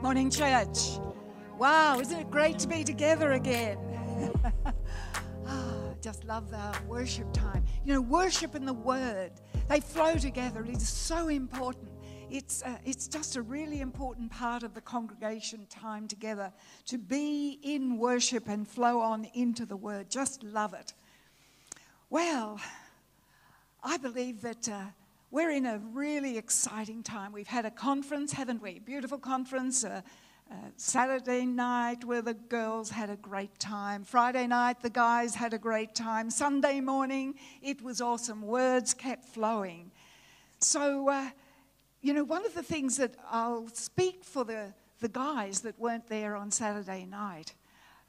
Morning, church. Wow, isn't it great to be together again? ah, just love the worship time. You know, worship and the word, they flow together. It is so important. It's, uh, it's just a really important part of the congregation time together to be in worship and flow on into the word. Just love it. Well, I believe that uh, we're in a really exciting time. We've had a conference, haven't we? Beautiful conference. Uh, uh, Saturday night, where the girls had a great time. Friday night, the guys had a great time. Sunday morning, it was awesome. Words kept flowing. So, uh, you know, one of the things that I'll speak for the, the guys that weren't there on Saturday night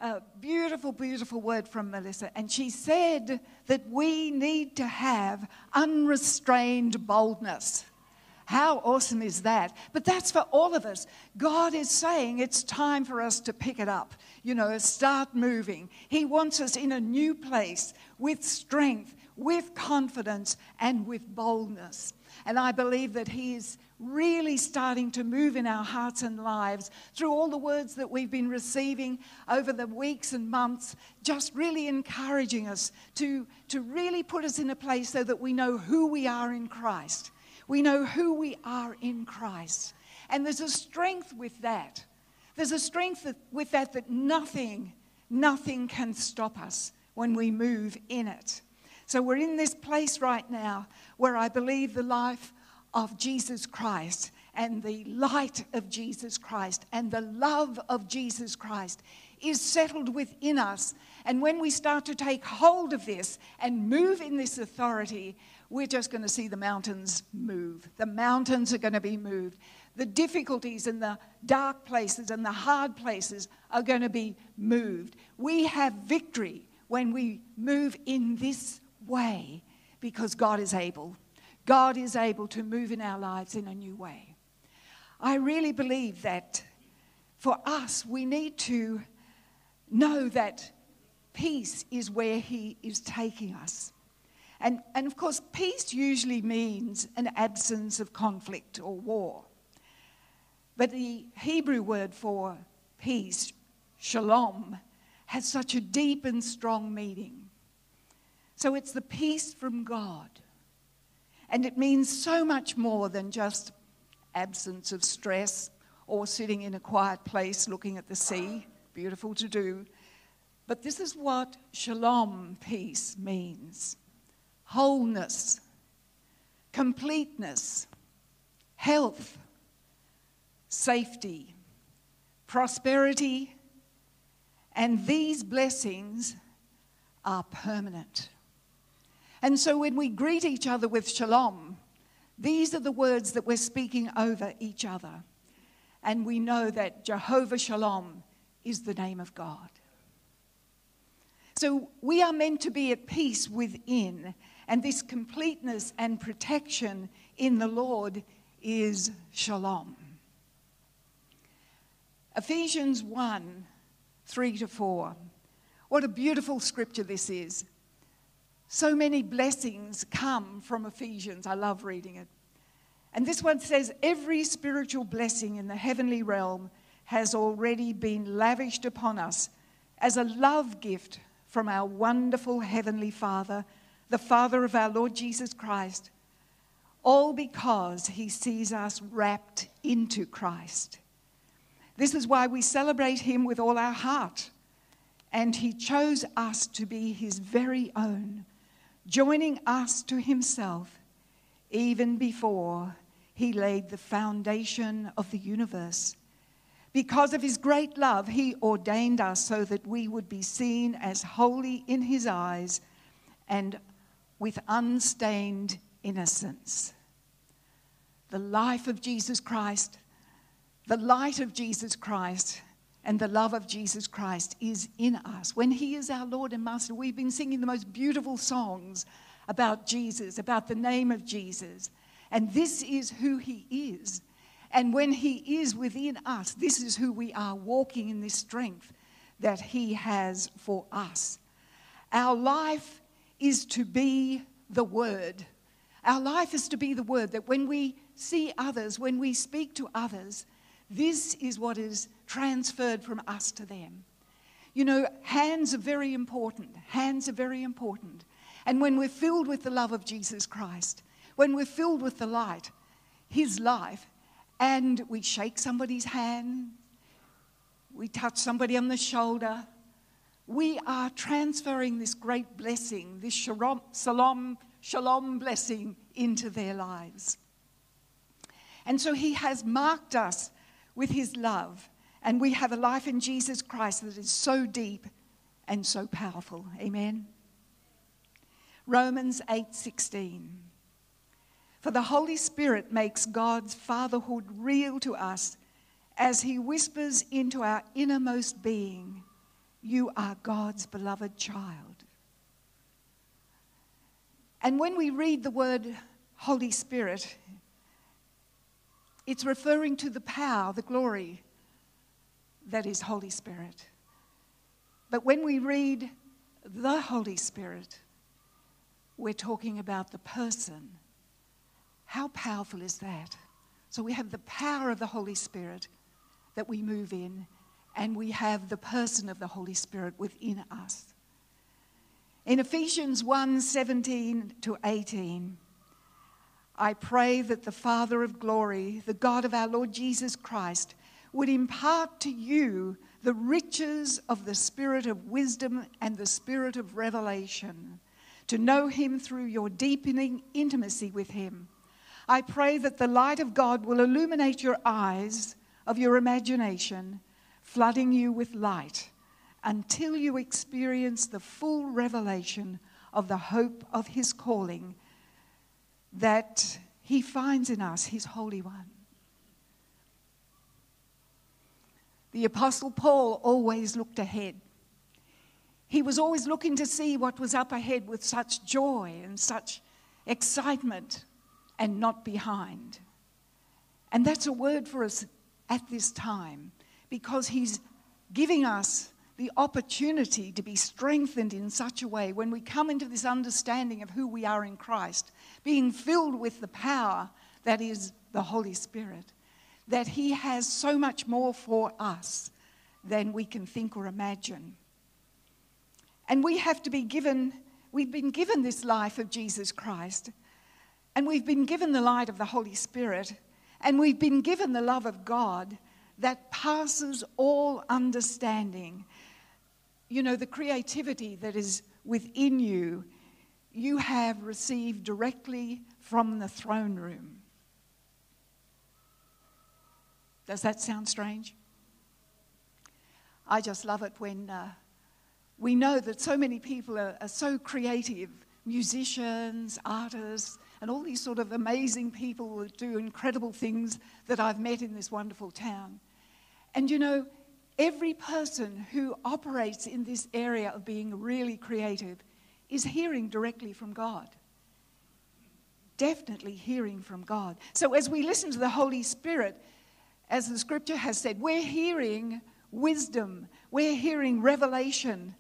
a beautiful, beautiful word from Melissa. And she said that we need to have unrestrained boldness. How awesome is that? But that's for all of us. God is saying it's time for us to pick it up, you know, start moving. He wants us in a new place with strength, with confidence, and with boldness. And I believe that He is really starting to move in our hearts and lives through all the words that we've been receiving over the weeks and months, just really encouraging us to, to really put us in a place so that we know who we are in Christ. We know who we are in Christ. And there's a strength with that. There's a strength with that that nothing, nothing can stop us when we move in it. So we're in this place right now where I believe the life of Jesus Christ and the light of Jesus Christ and the love of Jesus Christ is settled within us. And when we start to take hold of this and move in this authority, we're just going to see the mountains move. The mountains are going to be moved. The difficulties and the dark places and the hard places are going to be moved. We have victory when we move in this way because God is able. God is able to move in our lives in a new way. I really believe that for us, we need to know that peace is where He is taking us. And, and of course, peace usually means an absence of conflict or war. But the Hebrew word for peace, shalom, has such a deep and strong meaning. So it's the peace from God and it means so much more than just absence of stress or sitting in a quiet place looking at the sea. Beautiful to do. But this is what shalom, peace, means wholeness, completeness, health, safety, prosperity, and these blessings are permanent. And so when we greet each other with shalom, these are the words that we're speaking over each other. And we know that Jehovah Shalom is the name of God. So we are meant to be at peace within, and this completeness and protection in the Lord is shalom. Ephesians 1 3 to 4. What a beautiful scripture this is. So many blessings come from Ephesians. I love reading it. And this one says every spiritual blessing in the heavenly realm has already been lavished upon us as a love gift from our wonderful heavenly Father, the Father of our Lord Jesus Christ, all because he sees us wrapped into Christ. This is why we celebrate him with all our heart. And he chose us to be his very own joining us to himself even before he laid the foundation of the universe. Because of his great love, he ordained us so that we would be seen as holy in his eyes and with unstained innocence. The life of Jesus Christ, the light of Jesus Christ, and the love of Jesus Christ is in us. When He is our Lord and Master, we've been singing the most beautiful songs about Jesus, about the name of Jesus. And this is who He is. And when He is within us, this is who we are walking in this strength that He has for us. Our life is to be the Word. Our life is to be the Word that when we see others, when we speak to others, This is what is transferred from us to them. You know, hands are very important. Hands are very important. And when we're filled with the love of Jesus Christ, when we're filled with the light, His life, and we shake somebody's hand, we touch somebody on the shoulder, we are transferring this great blessing, this shalom, shalom, shalom blessing into their lives. And so he has marked us with his love, and we have a life in Jesus Christ that is so deep and so powerful. Amen. Romans 8:16 For the Holy Spirit makes God's fatherhood real to us as he whispers into our innermost being you are God's beloved child. And when we read the word Holy Spirit, it's referring to the power, the glory that is Holy Spirit. But when we read the Holy Spirit, we're talking about the person. How powerful is that? So we have the power of the Holy Spirit that we move in and we have the person of the Holy Spirit within us. In Ephesians 1 17 to 18, I pray that the Father of glory, the God of our Lord Jesus Christ, would impart to you the riches of the spirit of wisdom and the spirit of revelation, to know him through your deepening intimacy with him. I pray that the light of God will illuminate your eyes of your imagination flooding you with light until you experience the full revelation of the hope of his calling that he finds in us, his Holy One. The Apostle Paul always looked ahead. He was always looking to see what was up ahead with such joy and such excitement and not behind. And that's a word for us at this time because He's giving us the opportunity to be strengthened in such a way when we come into this understanding of who we are in Christ, being filled with the power that is the Holy Spirit, that He has so much more for us than we can think or imagine. And we have to be given, we've been given this life of Jesus Christ, and we've been given the light of the Holy Spirit, and we've been given the love of God that passes all understanding. You know, the creativity that is within you, you have received directly from the throne room. Does that sound strange? I just love it when uh, we know that so many people are, are so creative musicians, artists, and all these sort of amazing people that do incredible things that I've met in this wonderful town. And you know, every person who operates in this area of being really creative is hearing directly from God. Definitely hearing from God. So as we listen to the Holy Spirit, as the scripture has said, we're hearing wisdom, we're hearing revelation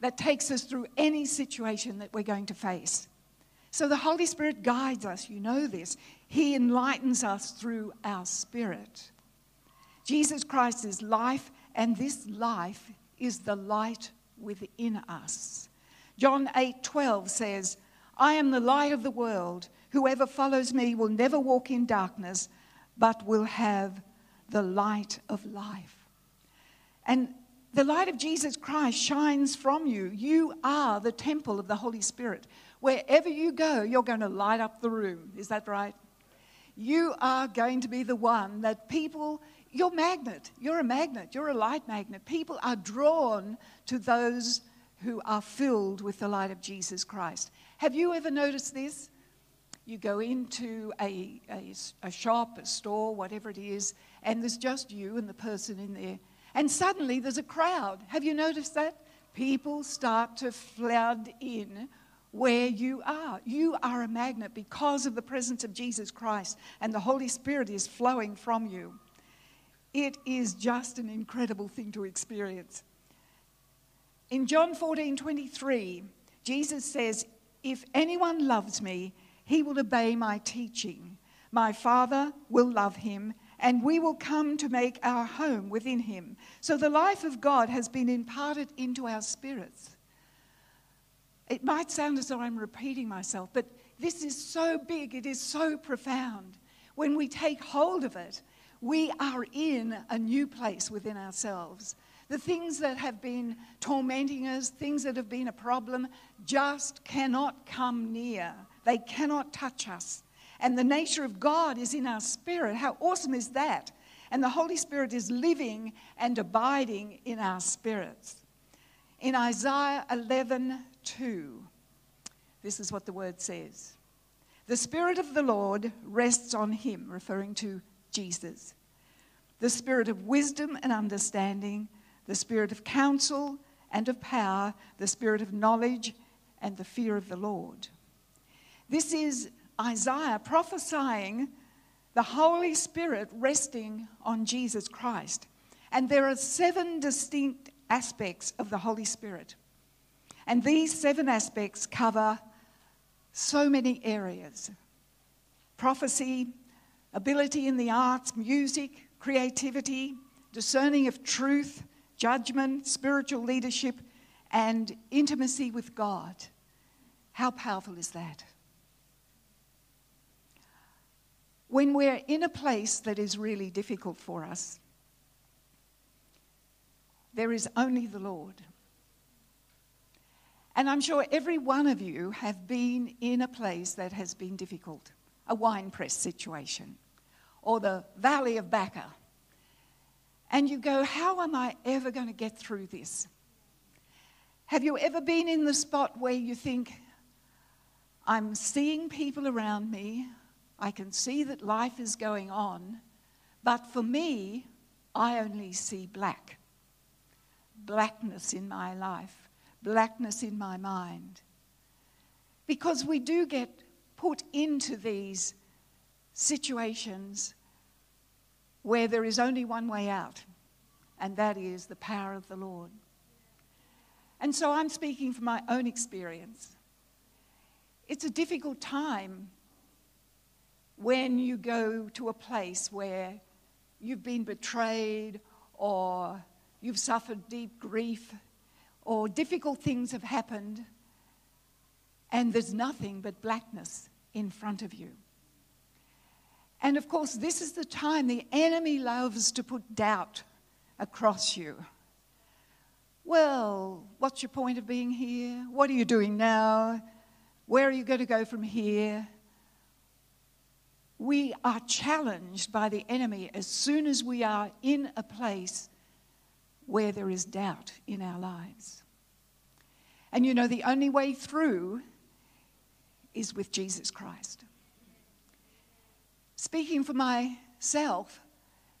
that takes us through any situation that we're going to face. So the Holy Spirit guides us, you know this. He enlightens us through our spirit. Jesus Christ is life, and this life is the light within us. John 8 12 says, I am the light of the world. Whoever follows me will never walk in darkness, but will have the light of life. And the light of Jesus Christ shines from you. You are the temple of the Holy Spirit. Wherever you go, you're going to light up the room. Is that right? You are going to be the one that people you're a magnet. You're a magnet. You're a light magnet. People are drawn to those who are filled with the light of Jesus Christ. Have you ever noticed this? You go into a, a, a, shop, a store, whatever it is, and there's just you and the person in there. And suddenly there's a crowd. Have you noticed that? People start to flood in where you are. You are a magnet because of the presence of Jesus Christ, and the Holy Spirit is flowing from you. It is just an incredible thing to experience. In John 14 23, Jesus says, If anyone loves me, he will obey my teaching. My Father will love him, and we will come to make our home within him. So the life of God has been imparted into our spirits. It might sound as though I'm repeating myself, but this is so big, it is so profound. When we take hold of it, we are in a new place within ourselves. The things that have been tormenting us, things that have been a problem, just cannot come near. They cannot touch us. And the nature of God is in our spirit. How awesome is that? And the Holy Spirit is living and abiding in our spirits. In Isaiah 11 2, this is what the word says The Spirit of the Lord rests on him, referring to Jesus. The Spirit of wisdom and understanding, the Spirit of counsel and of power, the Spirit of knowledge and the fear of the Lord. This is Isaiah prophesying the Holy Spirit resting on Jesus Christ. And there are seven distinct aspects of the Holy Spirit. And these seven aspects cover so many areas prophecy, ability in the arts, music, creativity, discerning of truth, judgment, spiritual leadership, and intimacy with God. How powerful is that? When we're in a place that is really difficult for us, there is only the Lord. And I'm sure every one of you have been in a place that has been difficult, a wine press situation, or the Valley of Baca. And you go, How am I ever going to get through this? Have you ever been in the spot where you think, I'm seeing people around me, I can see that life is going on, but for me, I only see black. Blackness in my life, blackness in my mind. Because we do get put into these situations where there is only one way out, and that is the power of the Lord. And so I'm speaking from my own experience. It's a difficult time when you go to a place where you've been betrayed or you've suffered deep grief or difficult things have happened and there's nothing but blackness in front of you. And of course, this is the time the enemy loves to put doubt across you. Well, what's your point of being here? What are you doing now? Where are you going to go from here? We are challenged by the enemy as soon as we are in a place where there is doubt in our lives. And you know, the only way through is with Jesus Christ. Speaking for myself,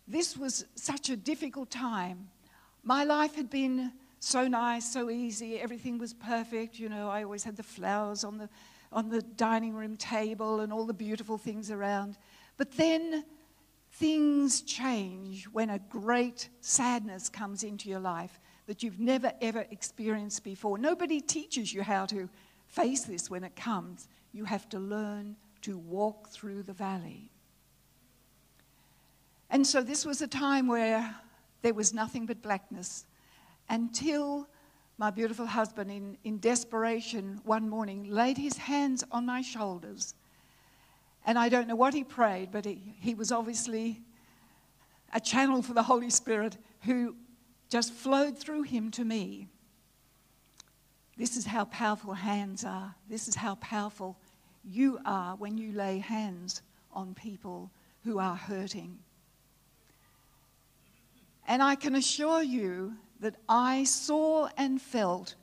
this was such a difficult time. My life had been so nice, so easy, everything was perfect. You know, I always had the flowers on the on the dining room table and all the beautiful things around. But then things change when a great sadness comes into your life that you've never ever experienced before. Nobody teaches you how to face this when it comes. You have to learn to walk through the valley. And so this was a time where there was nothing but blackness until my beautiful husband, in, in desperation, one morning laid his hands on my shoulders. And I don't know what he prayed, but he, he was obviously a channel for the Holy Spirit who just flowed through him to me. This is how powerful hands are. This is how powerful you are when you lay hands on people who are hurting. And I can assure you that I saw and felt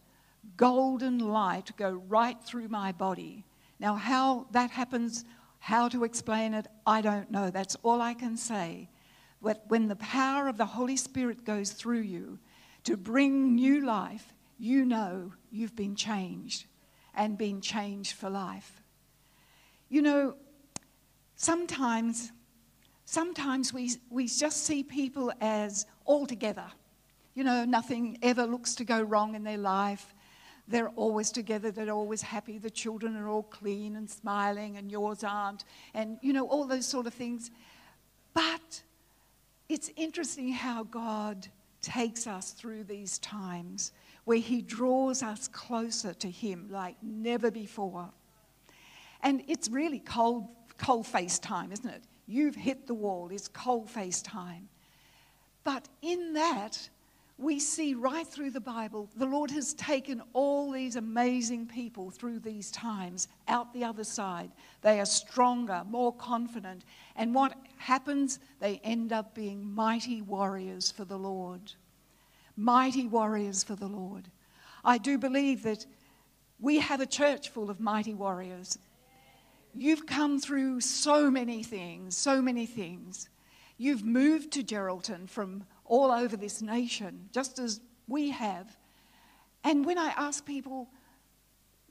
golden light go right through my body. Now, how that happens, how to explain it, I don't know. That's all I can say. But when the power of the Holy Spirit goes through you to bring new life, you know you've been changed and been changed for life. You know, sometimes, sometimes we, we just see people as all together. You know, nothing ever looks to go wrong in their life. They're always together, they're always happy. The children are all clean and smiling, and yours aren't. And, you know, all those sort of things. But it's interesting how God takes us through these times where He draws us closer to Him like never before. And it's really cold, cold face time, isn't it? You've hit the wall. It's cold face time. But in that, we see right through the Bible, the Lord has taken all these amazing people through these times out the other side. They are stronger, more confident. And what happens? They end up being mighty warriors for the Lord. Mighty warriors for the Lord. I do believe that we have a church full of mighty warriors. You've come through so many things, so many things. You've moved to Geraldton from all over this nation, just as we have. And when I ask people,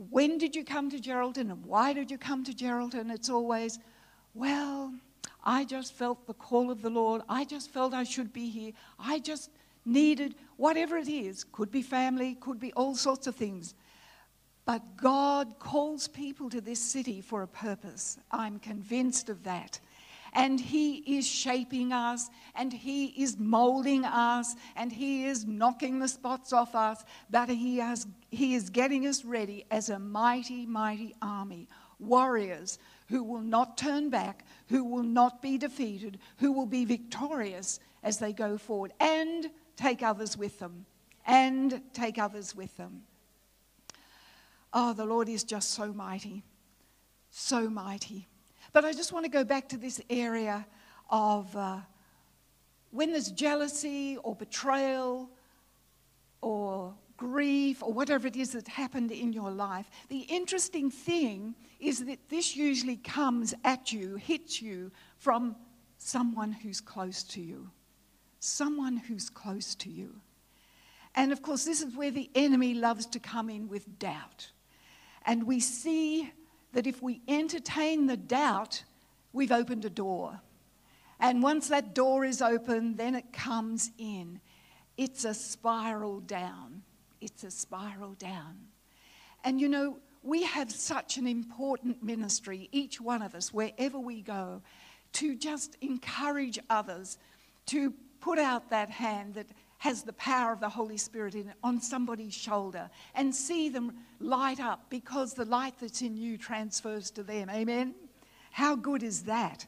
when did you come to Geraldton and why did you come to Geraldton? It's always, well, I just felt the call of the Lord. I just felt I should be here. I just needed whatever it is. Could be family, could be all sorts of things. But God calls people to this city for a purpose. I'm convinced of that and He is shaping us, and He is molding us, and He is knocking the spots off us, but He, has, he is getting us ready as a mighty, mighty army, warriors who will not turn back, who will not be defeated, who will be victorious as they go forward, and take others with them. And take others with them. Oh, the Lord is just so mighty, so mighty. But I just want to go back to this area of uh, when there's jealousy or betrayal or grief or whatever it is that happened in your life. The interesting thing is that this usually comes at you, hits you from someone who's close to you. Someone who's close to you. And of course, this is where the enemy loves to come in with doubt. And we see that if we entertain the doubt, we've opened a door. And once that door is open, then it comes in. It's a spiral down. It's a spiral down. And you know, we have such an important ministry, each one of us, wherever we go, to just encourage others to put out that hand that has the power of the Holy Spirit in on somebody's shoulder and see them light up because the light that's in you transfers to them. Amen? How good is that?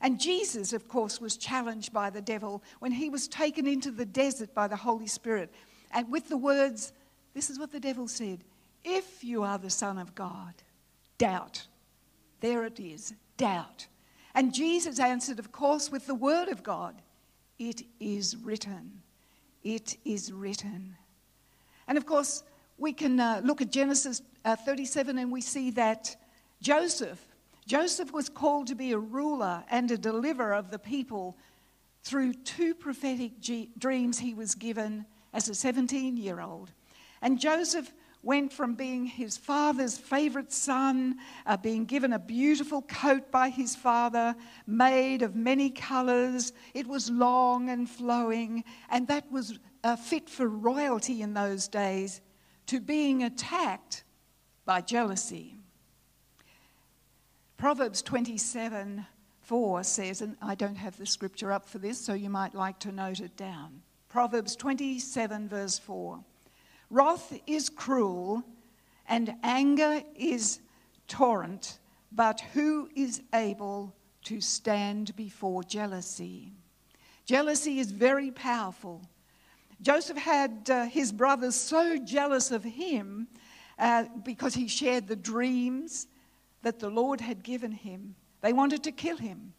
And Jesus, of course, was challenged by the devil when he was taken into the desert by the Holy Spirit. And with the words, this is what the devil said If you are the Son of God, doubt. There it is, doubt. And Jesus answered, of course, with the Word of God It is written. It is written. And of course, we can uh, look at Genesis uh, 37 and we see that Joseph, Joseph was called to be a ruler and a deliverer of the people through two prophetic dreams he was given as a 17 year old. And Joseph went from being his father's favorite son, uh, being given a beautiful coat by his father, made of many colors. It was long and flowing, and that was uh, fit for royalty in those days, to being attacked by jealousy. Proverbs 27 4 says, and I don't have the scripture up for this, so you might like to note it down. Proverbs 27, verse 4. Wrath is cruel and anger is torrent, but who is able to stand before jealousy? Jealousy is very powerful. Joseph had uh, his brothers so jealous of him uh, because he shared the dreams that the Lord had given him. They wanted to kill him.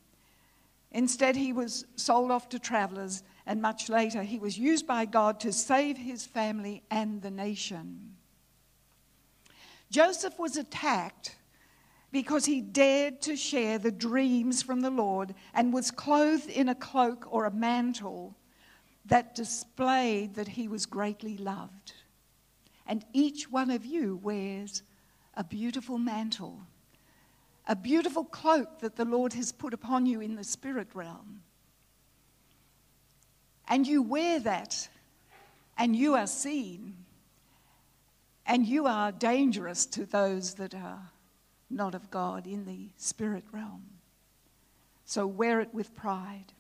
Instead, he was sold off to travelers and much later, he was used by God to save his family and the nation. Joseph was attacked because he dared to share the dreams from the Lord and was clothed in a cloak or a mantle that displayed that he was greatly loved. And each one of you wears a beautiful mantle, a beautiful cloak that the Lord has put upon you in the spirit realm and you wear that, and you are seen, and you are dangerous to those that are not of God in the spirit realm. So wear it with pride.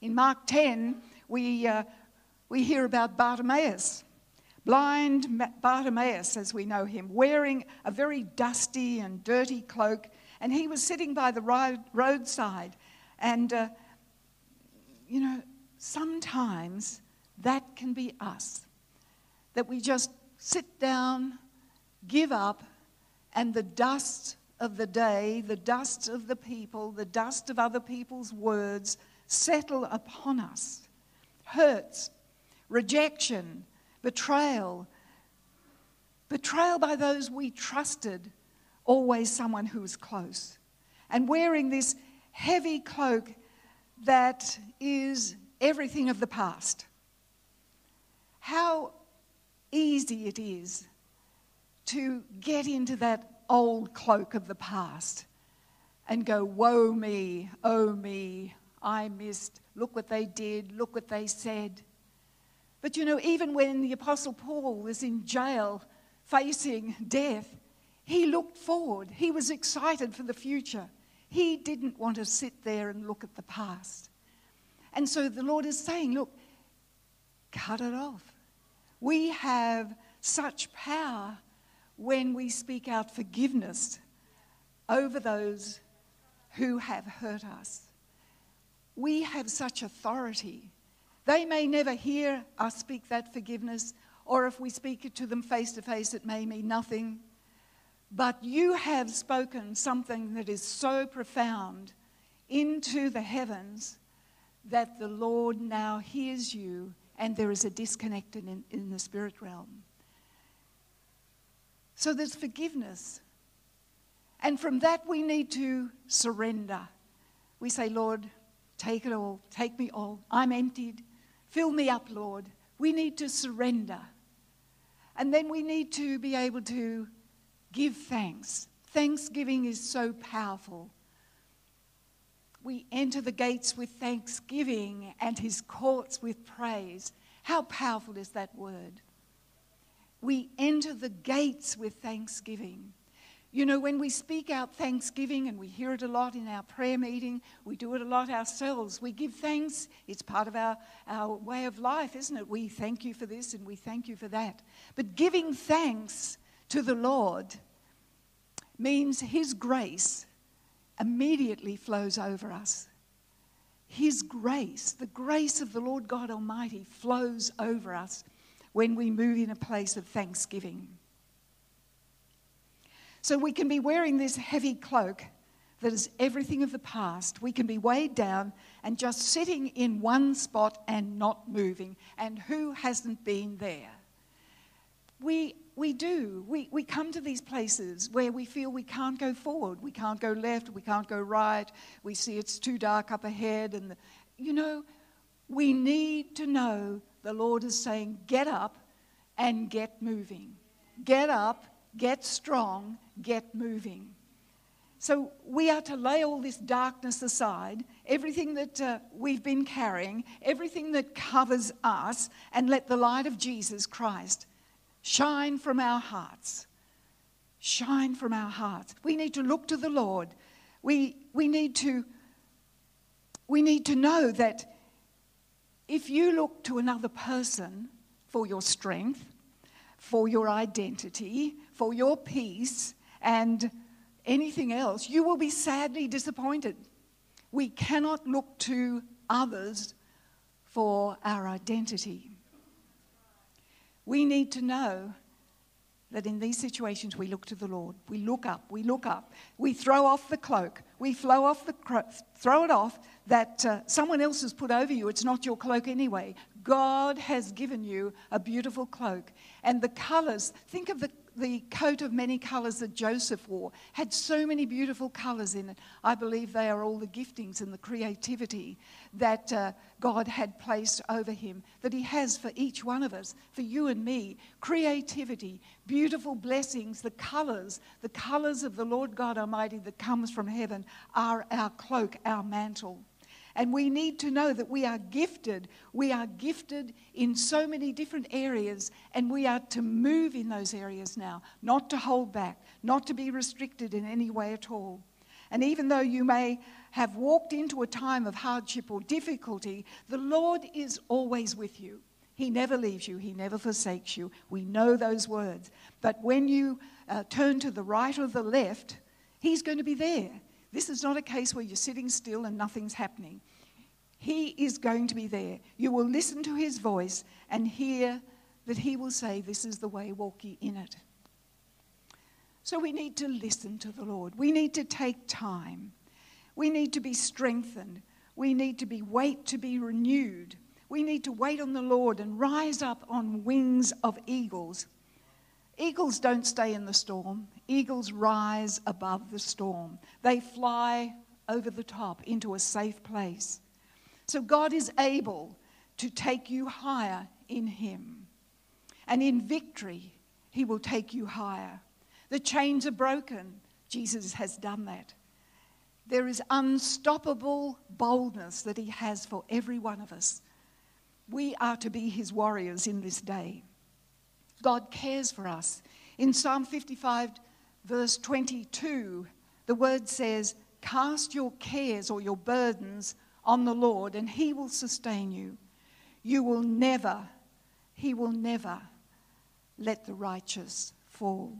In Mark 10, we, uh, we hear about Bartimaeus, blind Bartimaeus, as we know him, wearing a very dusty and dirty cloak, and he was sitting by the road, roadside. And, uh, you know, sometimes that can be us, that we just sit down, give up, and the dust of the day, the dust of the people, the dust of other people's words settle upon us. Hurts, rejection, betrayal, betrayal by those we trusted, always someone who was close. And wearing this heavy cloak that is everything of the past. How easy it is to get into that old cloak of the past and go, Woe me, oh me, I missed. Look what they did, look what they said. But you know, even when the Apostle Paul was in jail facing death, he looked forward. He was excited for the future. He didn't want to sit there and look at the past. And so the Lord is saying, Look, cut it off. We have such power when we speak out forgiveness over those who have hurt us. We have such authority. They may never hear us speak that forgiveness, or if we speak it to them face to face, it may mean nothing. But you have spoken something that is so profound into the heavens that the Lord now hears you, and there is a disconnect in, in the spirit realm. So there's forgiveness. And from that, we need to surrender. We say, Lord, take it all, take me all. I'm emptied. Fill me up, Lord. We need to surrender. And then we need to be able to give thanks. Thanksgiving is so powerful. We enter the gates with thanksgiving and his courts with praise. How powerful is that word? we enter the gates with thanksgiving. You know, when we speak out thanksgiving, and we hear it a lot in our prayer meeting, we do it a lot ourselves. We give thanks. It's part of our, our way of life, isn't it? We thank you for this and we thank you for that. But giving thanks to the Lord means His grace immediately flows over us. His grace, the grace of the Lord God Almighty, flows over us when we move in a place of thanksgiving. So we can be wearing this heavy cloak that is everything of the past. We can be weighed down and just sitting in one spot and not moving. And who hasn't been there? We, we do. We, we come to these places where we feel we can't go forward. We can't go left. We can't go right. We see it's too dark up ahead. And, you know, we need to know the Lord is saying, get up and get moving. Get up, get strong, get moving. So we are to lay all this darkness aside, everything that uh, we've been carrying, everything that covers us, and let the light of Jesus Christ shine from our hearts. Shine from our hearts. We need to look to the Lord. We, we, need, to, we need to know that if you look to another person for your strength, for your identity, for your peace, and anything else, you will be sadly disappointed. We cannot look to others for our identity. We need to know that in these situations we look to the Lord. We look up, we look up. We throw off the cloak, we flow off the cro- throw it off that uh, someone else has put over you. It's not your cloak anyway. God has given you a beautiful cloak. And the colors, think of the the coat of many colors that Joseph wore had so many beautiful colors in it. I believe they are all the giftings and the creativity that uh, God had placed over him, that He has for each one of us, for you and me. Creativity, beautiful blessings, the colors, the colors of the Lord God Almighty that comes from heaven are our cloak, our mantle. And we need to know that we are gifted. We are gifted in so many different areas, and we are to move in those areas now, not to hold back, not to be restricted in any way at all. And even though you may have walked into a time of hardship or difficulty, the Lord is always with you. He never leaves you, He never forsakes you. We know those words. But when you uh, turn to the right or the left, He's going to be there. This is not a case where you're sitting still and nothing's happening. He is going to be there. You will listen to His voice and hear that He will say, This is the way, walk ye in it. So we need to listen to the Lord. We need to take time. We need to be strengthened. We need to be wait to be renewed. We need to wait on the Lord and rise up on wings of eagles. Eagles don't stay in the storm. Eagles rise above the storm. They fly over the top into a safe place. So God is able to take you higher in Him. And in victory, He will take you higher. The chains are broken. Jesus has done that. There is unstoppable boldness that He has for every one of us. We are to be his warriors in this day. God cares for us. In Psalm 55, verse 22, the word says, Cast your cares or your burdens on the Lord, and he will sustain you. You will never, he will never let the righteous fall.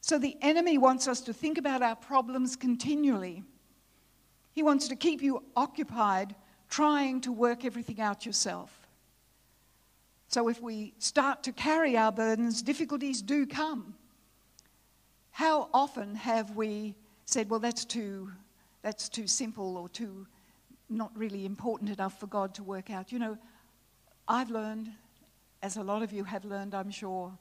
So the enemy wants us to think about our problems continually. He wants to keep you occupied trying to work everything out yourself. So if we start to carry our burdens, difficulties do come. How often have we said, well, that's too, that's too simple or too not really important enough for God to work out? You know, I've learned, as a lot of you have learned, I'm sure,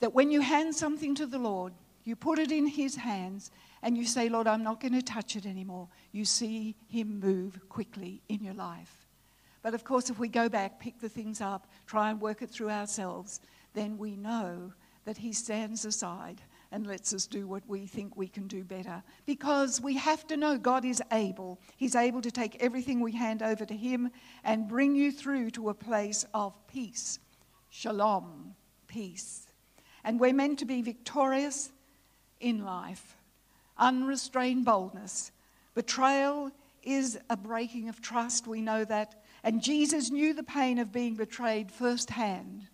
that when you hand something to the Lord, you put it in His hands and you say, Lord, I'm not going to touch it anymore, you see Him move quickly in your life. But of course, if we go back, pick the things up, try and work it through ourselves, then we know that He stands aside and lets us do what we think we can do better. Because we have to know God is able. He's able to take everything we hand over to Him and bring you through to a place of peace. Shalom, peace. And we're meant to be victorious in life unrestrained boldness. Betrayal is a breaking of trust, we know that. And Jesus knew the pain of being betrayed firsthand.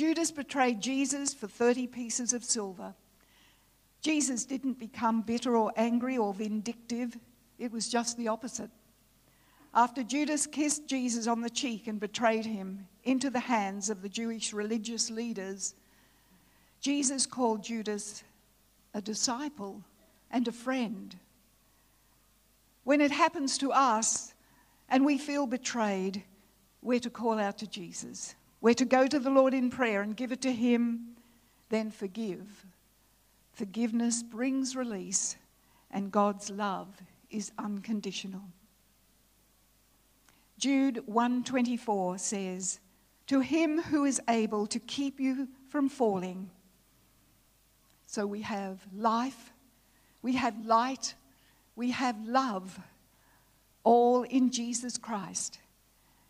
Judas betrayed Jesus for 30 pieces of silver. Jesus didn't become bitter or angry or vindictive, it was just the opposite. After Judas kissed Jesus on the cheek and betrayed him into the hands of the Jewish religious leaders, Jesus called Judas a disciple, and a friend. When it happens to us and we feel betrayed, we're to call out to Jesus. We're to go to the Lord in prayer and give it to Him, then forgive. Forgiveness brings release, and God's love is unconditional. Jude 124 says, "To him who is able to keep you from falling so we have life, we have light, we have love, all in Jesus Christ.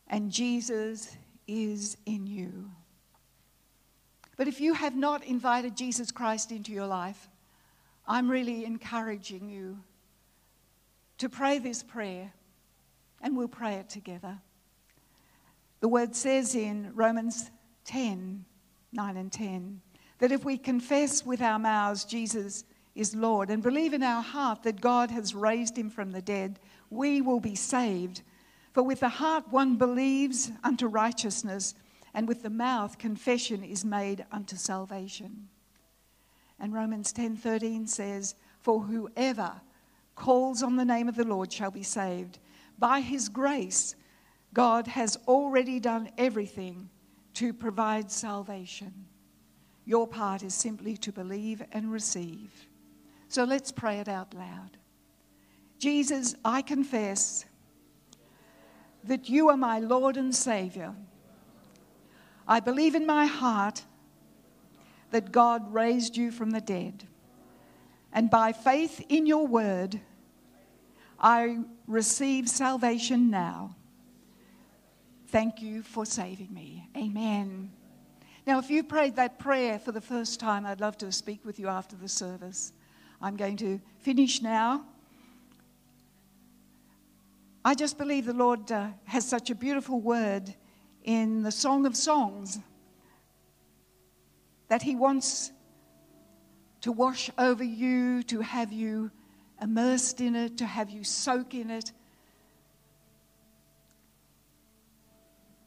And Jesus is in you. But if you have not invited Jesus Christ into your life, I'm really encouraging you to pray this prayer, and we'll pray it together. The word says in Romans 10 9 and 10 that if we confess with our mouths Jesus is Lord and believe in our heart that God has raised him from the dead, we will be saved. For with the heart one believes unto righteousness, and with the mouth confession is made unto salvation. And Romans 10:13 says, "For whoever calls on the name of the Lord shall be saved. By his grace, God has already done everything to provide salvation." Your part is simply to believe and receive. So let's pray it out loud. Jesus, I confess that you are my Lord and Savior. I believe in my heart that God raised you from the dead. And by faith in your word, I receive salvation now. Thank you for saving me. Amen. Now, if you prayed that prayer for the first time, I'd love to speak with you after the service. I'm going to finish now. I just believe the Lord uh, has such a beautiful word in the Song of Songs that He wants to wash over you, to have you immersed in it, to have you soak in it,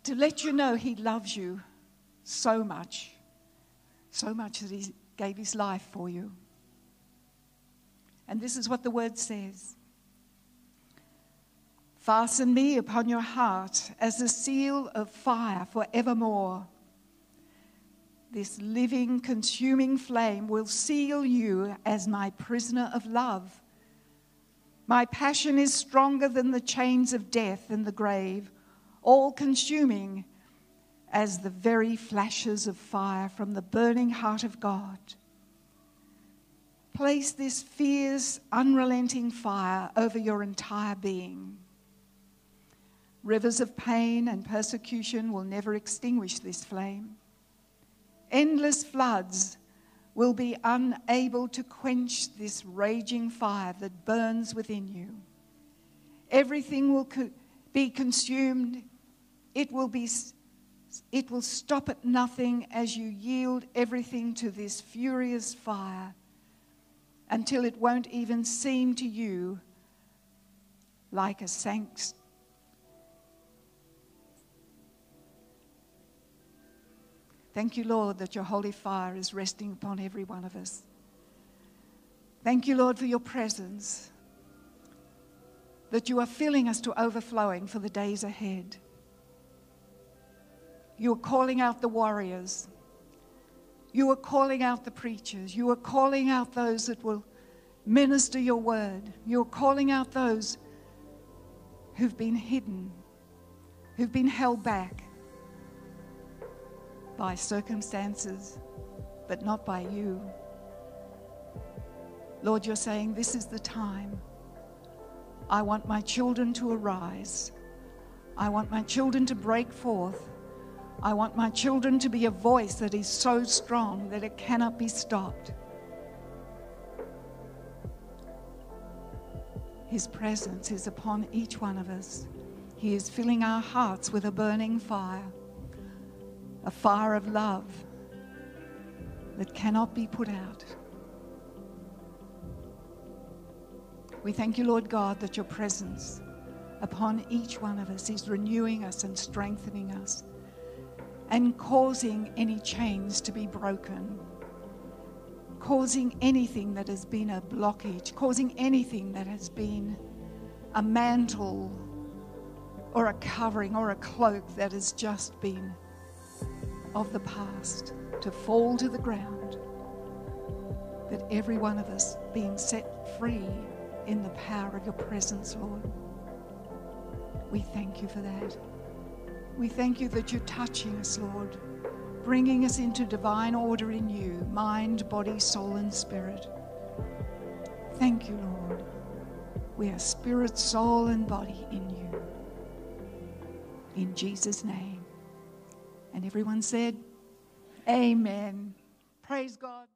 to let you know He loves you so much, so much that He gave His life for you. And this is what the word says Fasten me upon your heart as a seal of fire forevermore. This living, consuming flame will seal you as my prisoner of love. My passion is stronger than the chains of death and the grave, all consuming as the very flashes of fire from the burning heart of God. Place this fierce, unrelenting fire over your entire being. Rivers of pain and persecution will never extinguish this flame. Endless floods will be unable to quench this raging fire that burns within you. Everything will co- be consumed. It will be it will stop at nothing as you yield everything to this furious fire until it won't even seem to you like a sanct. Thank you, Lord, that your holy fire is resting upon every one of us. Thank you, Lord, for your presence, that you are filling us to overflowing for the days ahead. You are calling out the warriors. You are calling out the preachers. You are calling out those that will minister your word. You are calling out those who've been hidden, who've been held back by circumstances, but not by you. Lord, you're saying, This is the time. I want my children to arise. I want my children to break forth. I want my children to be a voice that is so strong that it cannot be stopped. His presence is upon each one of us. He is filling our hearts with a burning fire, a fire of love that cannot be put out. We thank you, Lord God, that your presence upon each one of us is renewing us and strengthening us and causing any chains to be broken, causing anything that has been a blockage, causing anything that has been a mantle or a covering or a cloak that has just been of the past to fall to the ground. That every one of us being set free in the power of your presence, Lord. We thank you for that. We thank you that you're touching us, Lord, bringing us into divine order in you mind, body, soul, and spirit. Thank you, Lord. We are spirit, soul, and body in you. In Jesus' name. And everyone said, Amen. Praise God.